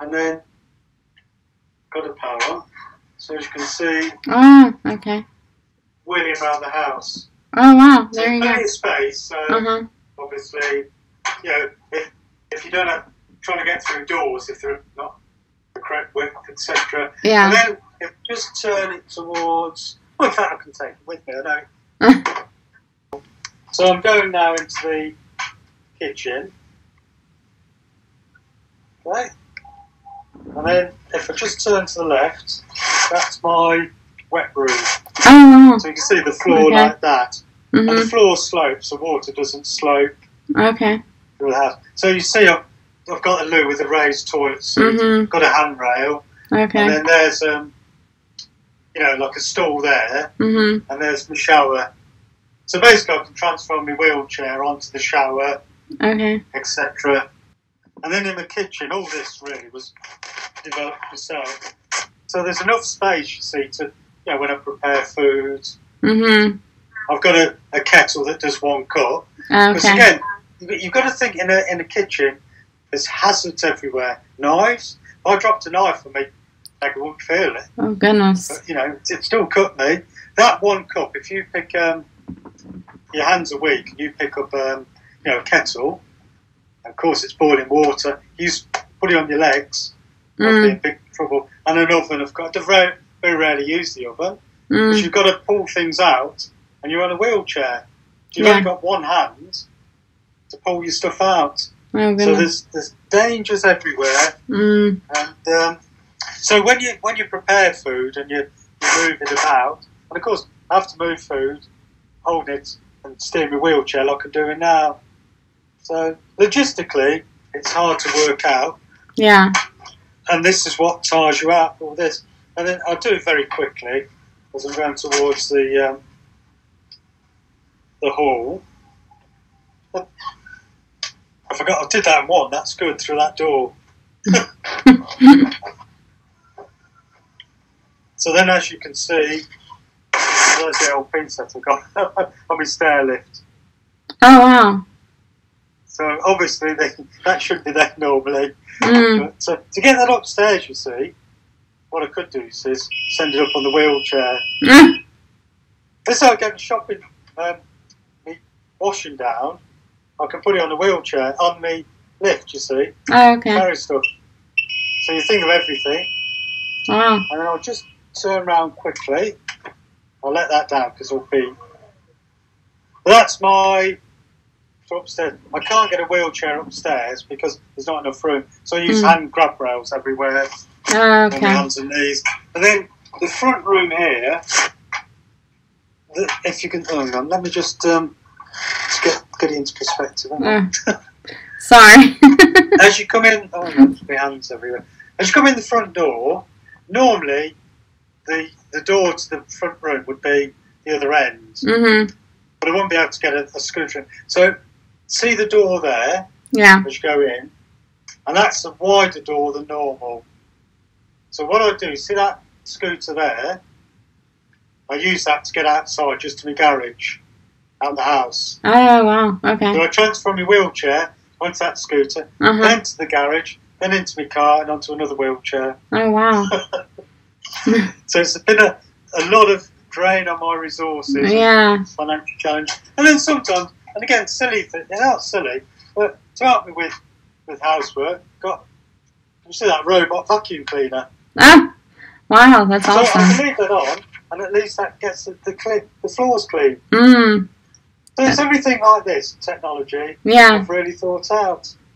and then got a power. on. So as you can see, Oh, okay. wheeling around the house. Oh wow, So there you go. plenty of space. So Uh huh. obviously, you know, if if you don't have trying to get through doors, if they're not the correct width, etc. Yeah. And then if you just turn it towards. Well, in fact, I can take it with me. I know. So I'm going now into the kitchen. Okay. And then if I just turn to the left, that's my wet room. Oh So you can see the floor Okay. like that. wow. And the Mhm. floor slopes, the water doesn't slope Okay. through the house. So you see I've, I've got a loo with a raised toilet seat, Mhm. got a handrail, and then there's um, you know, like a stall there, Mhm. and there's my shower. So basically, I can transfer my wheelchair onto the shower, Okay. etc. And then in the kitchen, all this really was developed yourself. So there's enough space, you see, to you know when I prepare food. Mhm. I've got a, a kettle that does one cup. Because Okay. again, you- you've got to think in a in a kitchen, there's hazards everywhere. Knives. If I dropped a knife on me, like I wouldn't feel it. Oh goodness. But, you know, it, it still cut me. That one cup. If you pick, um, your hands are weak. You pick up, um, you know, a kettle. Of course, it's boiling water. You put it on your legs. I'll be in Mm. big trouble. And an oven. I've got to very, very rarely use the oven because Mm. you've got to pull things out, and you're on a wheelchair. You've Yeah. only got one hand to pull your stuff out. Oh So there's there's dangers everywhere, Mm. and um, so when you when you prepare food and you you move it about, and of course I have to move food, hold it, and steer my wheelchair like I'm doing now. So logistically, it's hard to work out, Yeah. And this is what tires you out. All this, and then I'll do it very quickly as I'm going towards the um, the hall. I forgot I did that one. That's good through that door. So then, as you can see, there's the old that I've got on my stair lift. Oh wow. So obviously, they, that should be there normally. Mm. But uh, to get that upstairs, you see, what I could do is send it up on the wheelchair. Mm. This is how I get shopping, um, me washing down. I can put it on the wheelchair, on the lift, you see, Oh, okay. carry stuff. So you think of everything, Wow. and then I'll just turn around quickly. I'll let that down because it'll be. That's my upstairs. I can't get a wheelchair upstairs because there's not enough room. So I use Mm. hand grab rails everywhere Oh, okay. hands and knees. And then the front room here. The, if you can, hang on, let me just um, just get get it into perspective. on. Sorry. As you come in, oh, my hands everywhere. As you come in the front door, normally the the door to the front room would be the other end, mhm. but I won't be able to get a, a scooter in. So see the door there Yeah. as you go in, and that's a wider door than normal. So what I do, see that scooter there? I use that to get outside, just to my garage, out the house. Oh wow. So Okay. I transfer my wheelchair onto that scooter, Uh huh. then to the garage, then into my car, and onto another wheelchair. Oh wow. So it's been a, a lot of drain on my resources, Yeah. financial challenge, and then sometimes, and again, silly, th- they're not silly, but to help me with with housework, got you see that robot vacuum cleaner. Ah. Wow. That's So I awesome. can leave that on, and at least that gets the the, clean, the floors clean. Mm. So it's everything like this technology Yeah. I've really thought out.